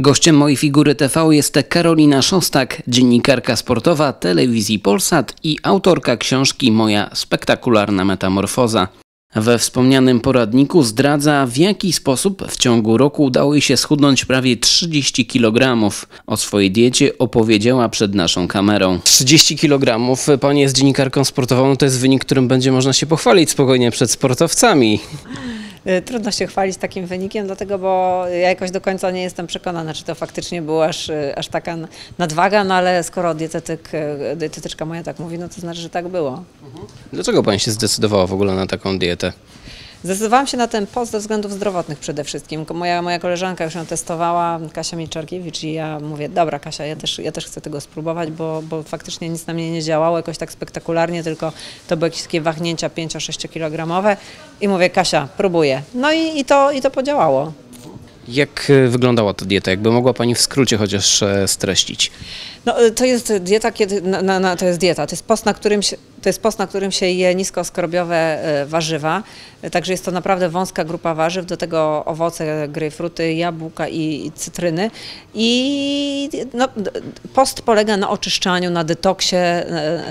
Gościem mojej figury TV jest Karolina Szostak, dziennikarka sportowa telewizji Polsat i autorka książki Moja spektakularna metamorfoza. We wspomnianym poradniku zdradza, w jaki sposób w ciągu roku udało jej się schudnąć prawie 30 kg. O swojej diecie opowiedziała przed naszą kamerą. 30 kg, pani jest dziennikarką sportową, to jest wynik, którym będzie można się pochwalić spokojnie przed sportowcami. Y, Trudno się chwalić takim wynikiem, dlatego, bo ja jakoś do końca nie jestem przekonana, czy to faktycznie była aż, y, aż taka nadwaga, no ale skoro dietetyk, y, dietetyczka moja tak mówi, no to znaczy, że tak było. Dlaczego pani się zdecydowała w ogóle na taką dietę? Zdecydowałam się na ten post ze względów zdrowotnych przede wszystkim. Moja, moja koleżanka już ją testowała, Kasia Milczarkiewicz i ja mówię, dobra Kasia, ja też, ja też chcę tego spróbować, bo, bo faktycznie nic na mnie nie działało jakoś tak spektakularnie, tylko to były jakieś takie wahnięcia 5-6 kilogramowe i mówię, Kasia, próbuję. No i, i, to, i to podziałało. Jak e, wyglądała ta dieta? Jakby mogła pani w skrócie chociaż e, streścić? No, y, to jest dieta, kiedy, na, na, to jest dieta, to jest post, na którym się, to jest post, na którym się je niskoskrobiowe y, warzywa, Y, także jest to naprawdę wąska grupa warzyw, do tego owoce, grejpfruty, jabłka i, cytryny i no, post polega na oczyszczaniu, na detoksie,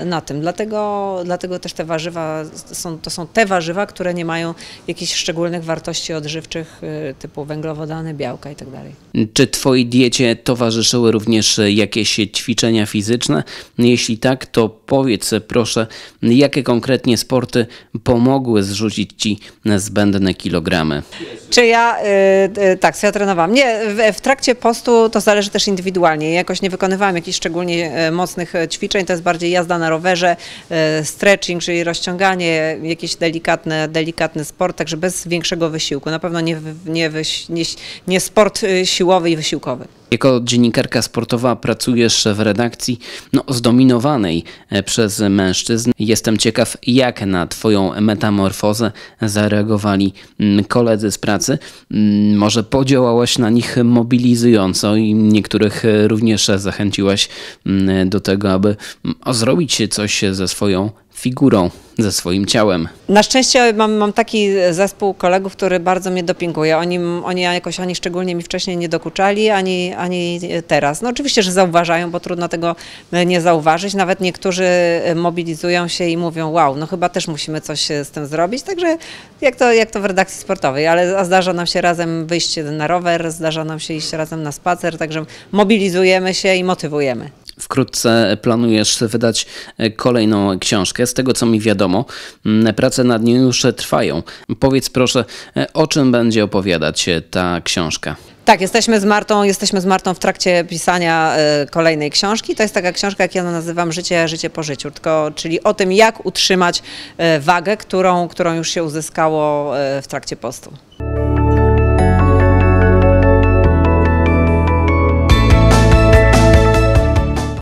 y, na tym, dlatego, dlatego też te warzywa są, to są te warzywa, które nie mają jakichś szczególnych wartości odżywczych typu węglowodany, białka itd. Czy twojej diecie towarzyszyły również e, jakieś ćwiczenia fizyczne? Jeśli tak, to powiedz e, proszę, jakie konkretnie sporty pomogły zrzucić ci zbędne kilogramy? Czy ja, y, y, tak, co ja trenowałam? Nie, w, w trakcie postu to zależy też indywidualnie. Ja jakoś nie wykonywałam jakichś szczególnie y, mocnych y, ćwiczeń, to jest bardziej jazda na rowerze, y, stretching, czyli rozciąganie, jakiś delikatny, delikatny sport, także bez większego wysiłku. Na pewno nie, nie, nie, nie sport siłowy i wysiłkowy. Jako dziennikarka sportowa pracujesz w redakcji no, zdominowanej e, przez mężczyzn. Jestem ciekaw, jak na Twoją metamorfozę zareagowali mm, koledzy z pracy. Mm, Może podziałałaś na nich mobilizująco i niektórych e, również zachęciłaś mm, do tego, aby zrobić coś ze swoją figurą, ze swoim ciałem. Na szczęście mam, mam taki zespół kolegów, który bardzo mnie dopinguje. Oni, oni jakoś ani szczególnie mi wcześniej nie dokuczali, ani, ani teraz. No oczywiście, że zauważają, bo trudno tego nie zauważyć. Nawet niektórzy mobilizują się i mówią, wow, no chyba też musimy coś z tym zrobić. Także jak to, jak to w redakcji sportowej, ale zdarza nam się razem wyjść na rower, zdarza nam się iść razem na spacer, także mobilizujemy się i motywujemy. Wkrótce planujesz wydać e, kolejną książkę. Z tego co mi wiadomo, prace nad nią już trwają. Powiedz proszę, e, o czym będzie opowiadać ta książka? Tak, jesteśmy z Martą, jesteśmy z Martą w trakcie pisania e, kolejnej książki. To jest taka książka, jak ja nazywam, Życie, życie po życiu, tylko, czyli o tym, jak utrzymać wagę, którą, którą już się uzyskało w trakcie postu.